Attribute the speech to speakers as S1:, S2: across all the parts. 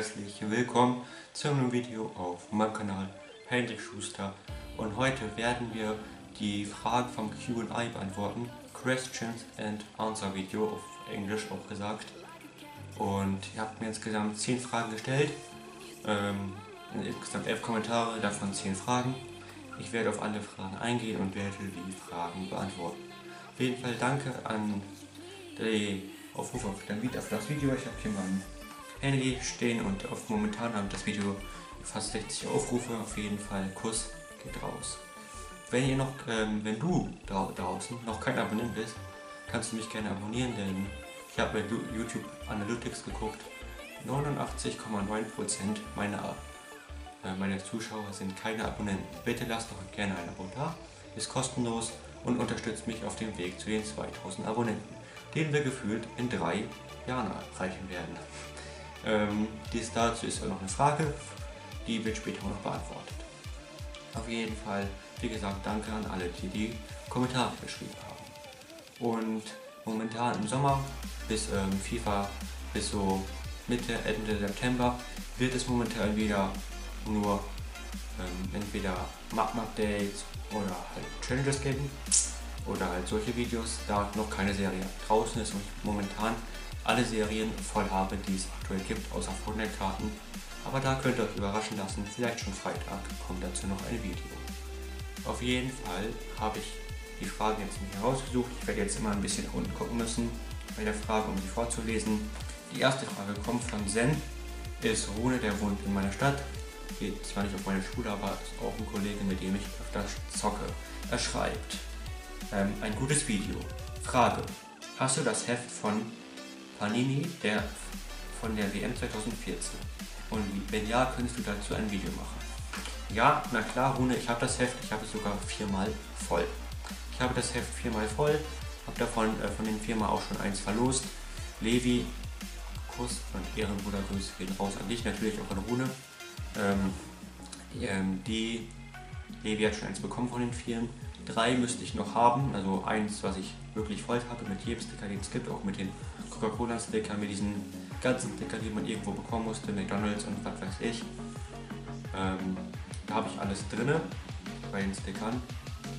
S1: herzlich willkommen zu einem Video auf meinem Kanal Hendrik Schuster und heute werden wir die Fragen vom Q&A beantworten, Questions and Answer Video auf Englisch auch gesagt und ihr habt mir insgesamt 10 Fragen gestellt, ähm, insgesamt 11 Kommentare, davon 10 Fragen. Ich werde auf alle Fragen eingehen und werde die Fragen beantworten. Auf jeden Fall danke an die Aufruf auf, das Video. Ich habe hier mein Handy stehen und auf momentan haben das Video fast 60 Aufrufe. Auf jeden Fall Kuss geht raus. Wenn ihr noch, ähm, wenn du da draußen noch kein Abonnent bist, kannst du mich gerne abonnieren, denn ich habe bei YouTube Analytics geguckt. 89,9% meiner, äh, meiner Zuschauer sind keine Abonnenten. Bitte lasst doch gerne ein Abo da, ist kostenlos und unterstützt mich auf dem Weg zu den 2000 Abonnenten, den wir gefühlt in drei Jahren erreichen werden. Ähm, dies dazu ist auch noch eine Frage, die wird später noch beantwortet. Auf jeden Fall, wie gesagt, danke an alle, die die Kommentare geschrieben haben. Und momentan im Sommer bis ähm, FIFA bis so Mitte, Ende September wird es momentan wieder nur ähm, entweder Map-Updates oder halt Challenges geben oder halt solche Videos, da noch keine Serie draußen ist und momentan alle Serien voll habe, die es aktuell gibt, außer Fortnite-Karten. Aber da könnt ihr euch überraschen lassen, vielleicht schon Freitag kommt dazu noch ein Video. Auf jeden Fall habe ich die Fragen jetzt nicht herausgesucht. Ich werde jetzt immer ein bisschen unten gucken müssen bei der Frage, um sie vorzulesen. Die erste Frage kommt von Zen, ist Rune, der wohnt in meiner Stadt. Geht zwar nicht auf meine Schule, aber ist auch ein Kollege, mit dem ich öfters zocke. Er schreibt, ähm, ein gutes Video. Frage, hast du das Heft von Panini der, von der WM 2014? Und wenn ja, könntest du dazu ein Video machen? Ja, na klar, Rune, ich habe das Heft, ich habe es sogar viermal voll. Ich habe das Heft viermal voll, habe davon äh, von den viermal auch schon eins verlost. Levi, Kuss und Ehrenbruder, Grüße gehen raus an dich, natürlich auch an Rune. Ähm, ähm, die Levi hat schon eins bekommen von den vieren. Drei müsste ich noch haben, also eins, was ich wirklich voll habe mit jedem Sticker, den es gibt, auch mit den Coca-Cola-Sticker, mit diesen ganzen Sticker, die man irgendwo bekommen musste, McDonalds und was weiß ich. Ähm, da habe ich alles drin bei den Stickern.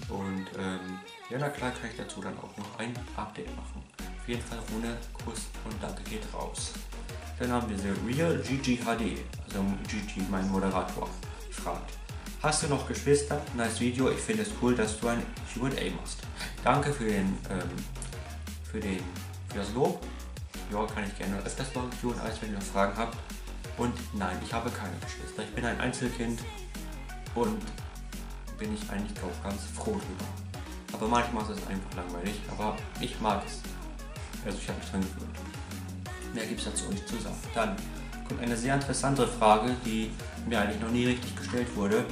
S1: Und ähm, ja, na klar kann ich dazu dann auch noch ein Update machen. Auf jeden Fall ohne Kuss und Danke geht raus. Dann haben wir The Real GGHD, also GG, mein Moderator, fragt. Hast du noch Geschwister? Nice Video, ich finde es cool, dass du ein Q&A machst. Danke für den, ähm, für den, für das Lob ja, kann ich gerne öfters mal tun, als wenn ihr Fragen habt. Und nein, ich habe keine Geschwister. Ich bin ein Einzelkind und bin ich eigentlich auch ganz froh drüber. Aber manchmal ist es einfach langweilig, aber ich mag es. Also ich habe mich dran gewöhnt. Mehr gibt es dazu nicht zu sagen. Dann kommt eine sehr interessante Frage, die mir eigentlich noch nie richtig gestellt wurde.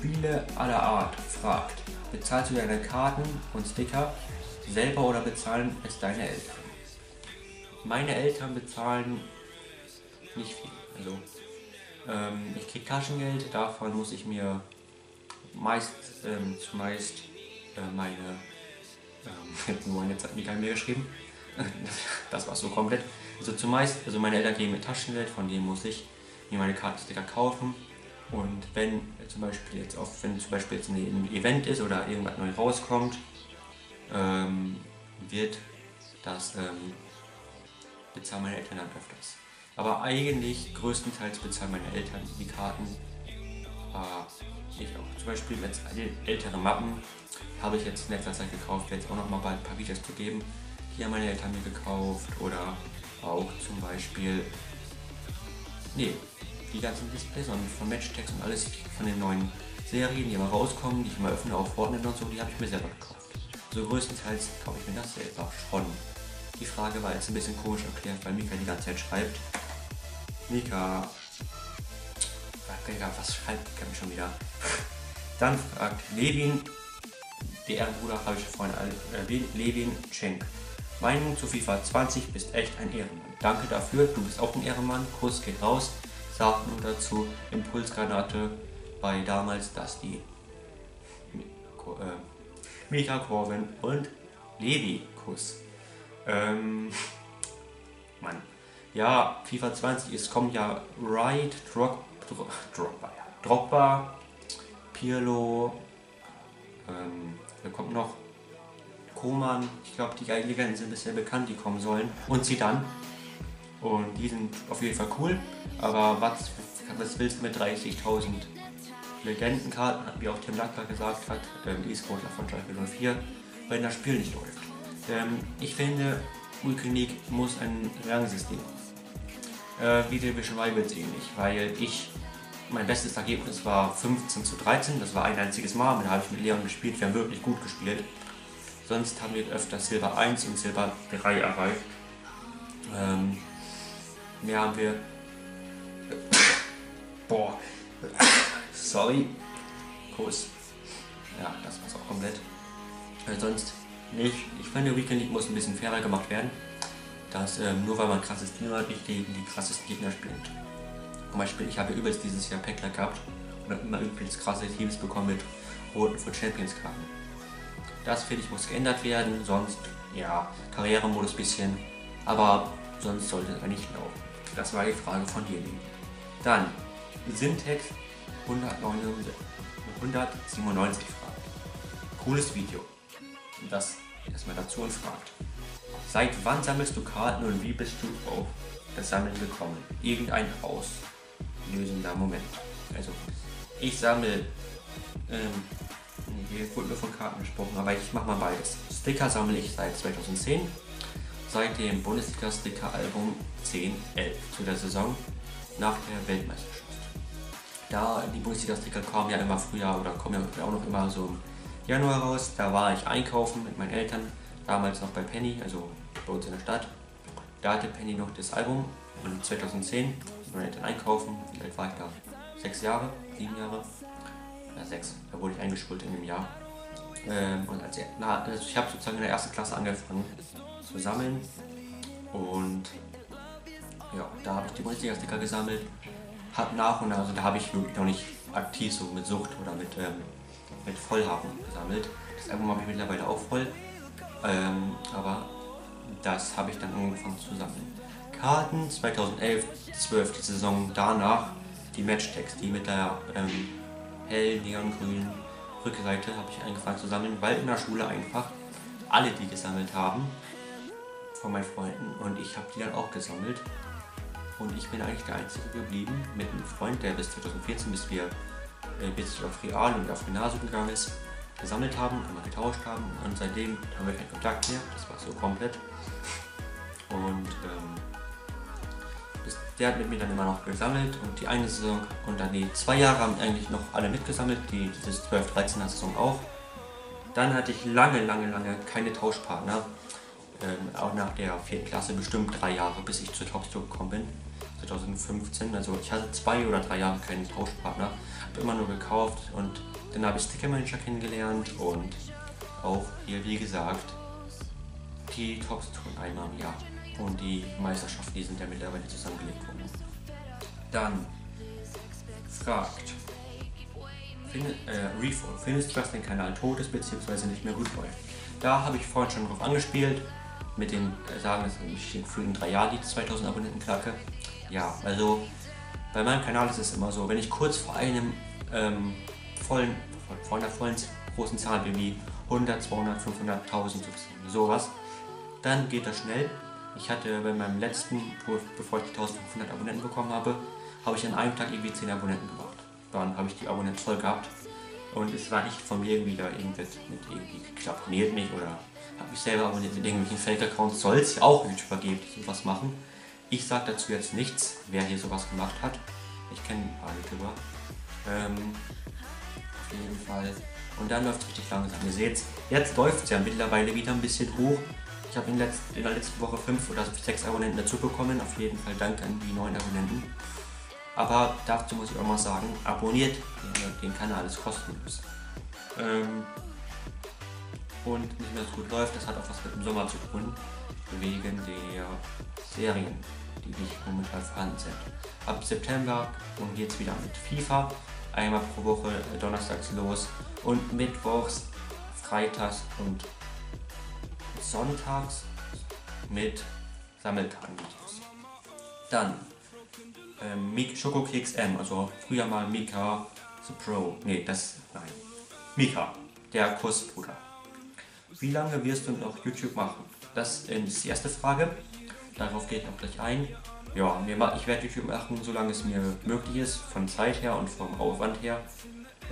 S1: Spiele aller Art fragt, bezahlst du deine Karten und Sticker selber oder bezahlen es deine Eltern? meine Eltern bezahlen nicht viel. Also ähm, ich kriege Taschengeld, davon muss ich mir meist ähm, zumeist äh, meine ähm, nur eine Zeit Mika mir geschrieben. das war so komplett. Also zumeist, also meine Eltern geben mir Taschengeld, von dem muss ich mir meine Kartensticker kaufen. Und wenn zum Beispiel jetzt auch, wenn zum Beispiel jetzt ein Event ist oder irgendwas neu rauskommt, ähm, wird das ähm, bezahlen meine Eltern dann öfters. Aber eigentlich größtenteils bezahlen meine Eltern die Karten. Äh, ich auch. Zum Beispiel jetzt ältere Mappen habe ich jetzt in letzter Zeit gekauft, jetzt auch noch mal bald ein paar Videos zu geben. Die haben meine Eltern mir gekauft oder auch zum Beispiel, nee, die ganzen Displays und von Matchtext und alles von den neuen Serien, die immer rauskommen, die ich immer öffne, auch Fortnite und so, die habe ich mir selber gekauft. So größtenteils kaufe ich mir das selber schon. Die Frage war jetzt ein bisschen komisch erklärt, weil Mika die ganze Zeit schreibt. Mika. Was schreibt Mika schon wieder? Dann fragt Levin, der Ehrenbruder habe ich vorhin erwähnt, Levin Schenk. Meinung zu FIFA 20 bist echt ein Ehrenmann. Danke dafür, du bist auch ein Ehrenmann. Kuss geht raus. Sagt nun dazu Impulsgranate bei damals, die äh, Mika Corwin und Levi Kuss. Ähm, Mann. Ja, FIFA 20, es kommen ja Wright, Drog, Drog, Drogba. Drogba, Pirlo, ähm, wer kommt noch? Koman, ich glaube die Legenden sind bisher bekannt, die kommen sollen. Und sie dann. Und die sind auf jeden Fall cool. Aber was, was willst du mit 30.000 Legendenkarten, wie auch Tim Lacker gesagt hat, ähm, E-Sportler von Schalke 04, wenn das Spiel nicht läuft. Ähm, ich finde, League muss ein Rangsystem haben. Äh, wie Division Rivals ähnlich, weil ich, mein bestes Ergebnis war 15 zu 13, das war ein einziges Mal, da habe ich mit Leon gespielt, wir haben wirklich gut gespielt. Sonst haben wir öfter Silber 1 und Silber 3 erreicht. Ähm, mehr haben wir. Boah. Sorry. Kuss. Ja, das war's auch komplett. Weil sonst nicht. Ich finde, Weekend League muss ein bisschen fairer gemacht werden. Dass ähm, nur weil man krasses Team hat, nicht gegen die krassesten Gegner spielt. Zum Beispiel, ich habe übelst dieses Jahr Packler gehabt und habe immer übelst krasse Teams bekommen mit roten für Champions-Karten. Das finde ich muss geändert werden, sonst ja, Karrieremodus bisschen, aber sonst sollte es nicht laufen. Das war die Frage von dir. Dann Syntax 197 fragt. Cooles Video. Das erstmal dazu und fragt. Seit wann sammelst du Karten und wie bist du auf das Sammeln gekommen? Irgendein auslösender Moment. Also, ich sammle ähm, hier wurde nur von Karten gesprochen, aber ich mache mal beides. Sticker sammle ich seit 2010, seit dem Bundesliga-Sticker-Album 10-11 zu der Saison nach der Weltmeisterschaft. Da die Bundesliga-Sticker kommen ja immer früher oder kommen ja auch noch immer so im Januar raus, da war ich einkaufen mit meinen Eltern, damals noch bei Penny, also bei uns in der Stadt. Da hatte Penny noch das Album und 2010 mit meinen Eltern einkaufen, wie alt war ich da? Sechs Jahre, sieben Jahre, ja, sechs, da wurde ich eingeschult in dem Jahr. Ähm, und als, na, also ich habe sozusagen in der ersten Klasse angefangen zu sammeln und ja, da habe ich die Bundesliga-Sticker gesammelt. Hab nach und nach, also da habe ich wirklich noch nicht aktiv so mit Sucht oder mit, ähm, mit Vollhaben gesammelt. Das Album habe ich mittlerweile auch voll. Ähm, aber das habe ich dann angefangen zu sammeln. Karten 2011, 12, die Saison danach, die Matchtags, die mit der ähm, hell neongrünen Rückseite habe ich angefangen zu sammeln, weil in der Schule einfach alle die gesammelt haben von meinen Freunden und ich habe die dann auch gesammelt. Und ich bin eigentlich der Einzige geblieben mit einem Freund, der bis 2014, bis wir äh, bis auf Real und auf Gymnasium gegangen ist, gesammelt haben, immer getauscht haben. Und seitdem haben wir keinen Kontakt mehr, das war so komplett. Und ähm, der hat mit mir dann immer noch gesammelt. Und die eine Saison und dann die zwei Jahre haben eigentlich noch alle mitgesammelt, die dieses 12-13er Saison auch. Dann hatte ich lange, lange, lange keine Tauschpartner. Ähm, auch nach der vierten Klasse bestimmt drei Jahre, bis ich zur Topstore gekommen bin. 2015. Also ich hatte zwei oder drei Jahre keinen Tauschpartner. Habe immer nur gekauft und dann habe ich Sticker Manager kennengelernt und auch hier, wie gesagt, die Topstore einmal im Jahr und die Meisterschaften, die sind ja mittlerweile zusammengelegt worden. Dann fragt find, äh, Refall, findest du, dass dein Kanal tot ist bzw. nicht mehr gut läuft? Da habe ich vorhin schon drauf angespielt, mit dem äh, Sagen, dass ich in frühen drei Jahren die 2000 Abonnenten knacke. Ja, also bei meinem Kanal ist es immer so, wenn ich kurz vor einem ähm, vollen, vor einer vollen großen Zahl bin, wie 100, 200, 500, 1000, sowas, dann geht das schnell ich hatte bei meinem letzten, bevor ich die 1500 Abonnenten bekommen habe, habe ich an einem Tag irgendwie 10 Abonnenten gemacht. Dann habe ich die Abonnenten voll gehabt. Und es war nicht von mir irgendwie da irgendwas mit irgendwie, ich abonniert mich oder habe mich selber abonniert mit irgendwelchen Fake-Accounts. Soll es ja auch YouTuber geben, die sowas machen. Ich sage dazu jetzt nichts, wer hier sowas gemacht hat. Ich kenne ein paar YouTuber. Ähm, auf jeden Fall. Und dann läuft es richtig langsam. Ihr seht, jetzt läuft es ja mittlerweile wieder ein bisschen hoch. Ich habe in, in, der letzten Woche fünf oder sechs Abonnenten dazu bekommen. Auf jeden Fall danke an die neuen Abonnenten. Aber dazu muss ich auch mal sagen, abonniert den Kanal, ist kostenlos. Ähm, und nicht mehr so gut läuft, das hat auch was mit dem Sommer zu tun, wegen der Serien, die nicht momentan vorhanden sind. Ab September geht es wieder mit FIFA, einmal pro Woche donnerstags los und mittwochs, freitags und sonntags mit Sammelkartenvideos. Dann ähm, Schokokeks M, also früher mal Mika the Pro. Ne, das, nein. Mika, der Kursbruder. Wie lange wirst du noch YouTube machen? Das ist die erste Frage. Darauf geht noch gleich ein. Ja, ich werde YouTube machen, solange es mir möglich ist, von Zeit her und vom Aufwand her.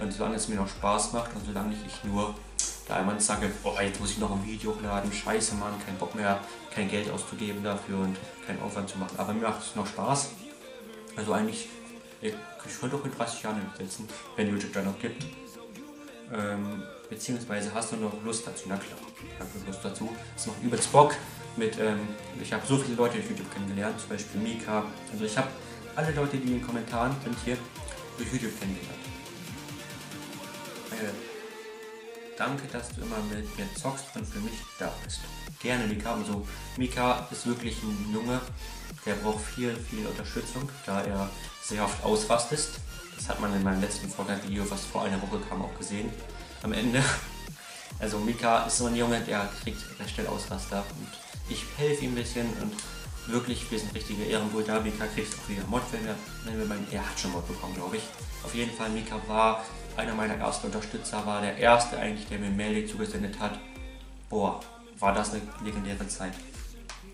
S1: Und solange es mir noch Spaß macht und solange ich nur da einmal sage, oh, jetzt muss ich noch ein Video hochladen, scheiße Mann, kein Bock mehr, kein Geld auszugeben dafür und keinen Aufwand zu machen. Aber mir macht es noch Spaß. Also eigentlich, ich könnte auch in 30 Jahren setzen, wenn YouTube da noch gibt. Ähm, beziehungsweise hast du noch Lust dazu? Na klar, ich habe Lust dazu. Es macht übelst Bock mit, ähm, ich habe so viele Leute durch YouTube kennengelernt, zum Beispiel Mika. Also ich habe alle Leute, die in den Kommentaren sind hier, durch YouTube kennengelernt. Äh, danke, dass du immer mit mir zockst und für mich da bist. Gerne, Mika. Also Mika ist wirklich ein Junge, der braucht viel, viel Unterstützung, da er sehr oft ausrastet. Das hat man in meinem letzten Fortnite-Video, was vor einer Woche kam, auch gesehen. Am Ende. Also Mika ist so ein Junge, der kriegt recht schnell Ausraster und ich helfe ihm ein bisschen und wirklich, wir sind richtige Ehrenbrüder. Mika kriegt auch wieder Mod, wenn wir, wenn wir beim, er hat schon Mod bekommen, glaube ich. Auf jeden Fall, Mika war einer meiner ersten Unterstützer, war der erste eigentlich, der mir Mail zugesendet hat. Boah, war das eine legendäre Zeit.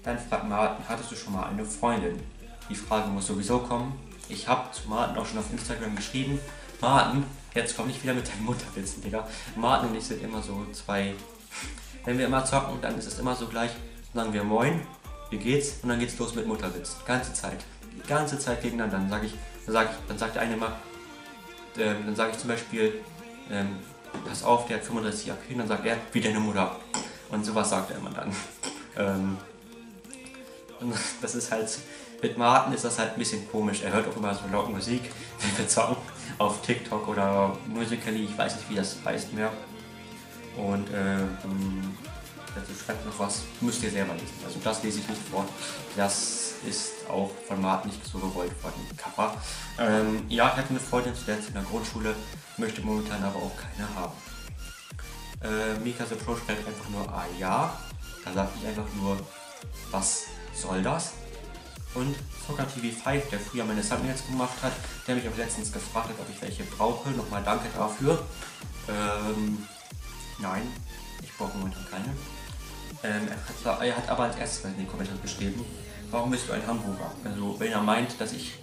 S1: Dann fragt Martin, hattest du schon mal eine Freundin? Die Frage muss sowieso kommen. Ich habe zu Martin auch schon auf Instagram geschrieben. Martin, jetzt komm nicht wieder mit deinen Mutterwitzen, Digga. Martin und ich sind immer so zwei. Wenn wir immer zocken, dann ist es immer so gleich, sagen wir Moin, wie geht's? Und dann geht's los mit Mutterwitz. Die ganze Zeit. Die ganze Zeit gegeneinander. Dann sage ich, dann sag ich, dann sagt der eine immer, ähm, dann sage ich zum Beispiel, ähm, pass auf, der hat 35 IQ, und dann sagt er, wie deine Mutter. Und sowas sagt er immer dann. Ähm, und das ist halt, mit Martin ist das halt ein bisschen komisch. Er hört auch immer so laut Musik, wenn wir zocken, auf TikTok oder Musical.ly, ich weiß nicht, wie das heißt mehr. Und ähm, dazu schreibt noch was, müsst ihr selber lesen. Also das lese ich nicht vor. Das ist auch von Martin nicht so gewollt von Kappa. Ähm, ja, ich hatte eine Freundin zuletzt in der Grundschule, möchte momentan aber auch keine haben. Äh, Mika the Pro schreibt einfach nur ah ja. Da sage ich einfach nur, was soll das? Und Soccer TV 5, der früher meine Thumbnails gemacht hat, der mich auch letztens gefragt hat, ob ich welche brauche. Nochmal danke dafür. Ähm, nein, ich brauche momentan keine. Ähm, er, hat, er, hat, aber als erstes in den Kommentaren geschrieben, warum bist du ein Hamburger? Also wenn er meint, dass ich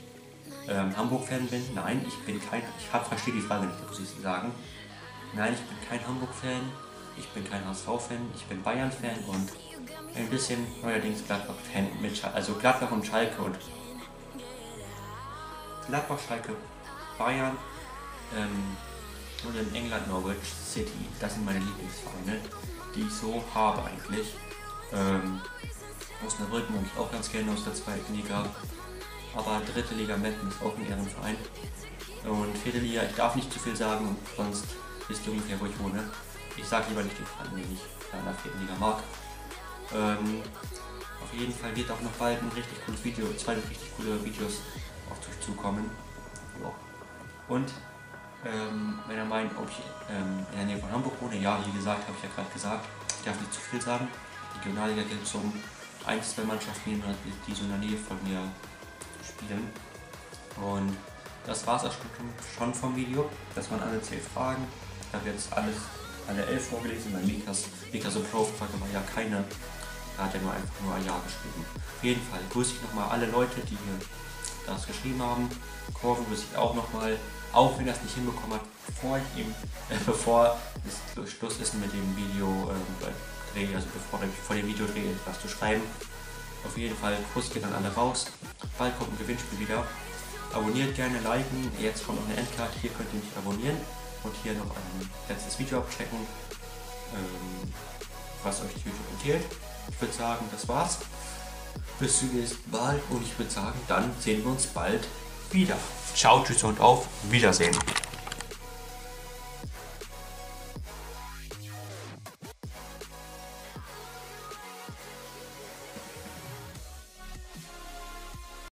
S1: ähm, Hamburg-Fan bin, nein, ich bin kein, ich verstehe die Frage nicht, muss ich sagen. Nein, ich bin kein Hamburg-Fan, ich bin kein HSV-Fan, ich bin Bayern-Fan und ein bisschen neuerdings Gladbach-Fan mit Schalke, also Gladbach und Schalke und Gladbach, Schalke, Bayern ähm, und in England Norwich City. Das sind meine Lieblingsvereine, die ich so habe eigentlich. Ähm, Osnabrücken mag ich auch ganz gerne aus der zweiten Liga. Aber dritte Liga Metten ist auch ein Ehrenverein. Und vierte Liga, ich darf nicht zu viel sagen, sonst wisst ihr ungefähr, wo ich wohne. Ich sage lieber nicht den Verein, den ich in der vierten Liga mag. Ähm, auf jeden Fall wird auch noch bald ein richtig cooles Video, zwei richtig coole Videos auf euch zukommen. Und ähm, wenn ihr meint, ob ich ähm, in der Nähe von Hamburg wohne, ja, wie gesagt, habe ich ja gerade gesagt, ich darf nicht zu viel sagen. Die Regionalliga geht es um ein, zwei Mannschaften, die so in der Nähe von mir spielen. Und das war es auch schon vom Video. Das waren alle 10 Fragen. Ich habe jetzt alles, alle 11 vorgelesen, weil Mikas, Mikas Pro-Frage war ja keine. Da hat er nur einfach nur ein Ja geschrieben. Auf jeden Fall grüße ich nochmal alle Leute, die hier das geschrieben haben. Korven grüße ich auch nochmal. Auch wenn er es nicht hinbekommen hat, bevor ich ihm, äh, bevor es Schluss ist mit dem Video äh, Dreh, also bevor ich vor dem Video drehe, was zu schreiben. Auf jeden Fall Kuss geht an alle raus. Bald kommt ein Gewinnspiel wieder. Abonniert gerne, liken. Jetzt kommt noch eine Endkarte. Hier könnt ihr mich abonnieren und hier noch ein letztes Video abchecken, ähm, was euch YouTube empfiehlt. Ich würde sagen, das war's. Bis zum nächsten Mal und ich würde sagen, dann sehen wir uns bald wieder. Ciao, tschüss und auf Wiedersehen.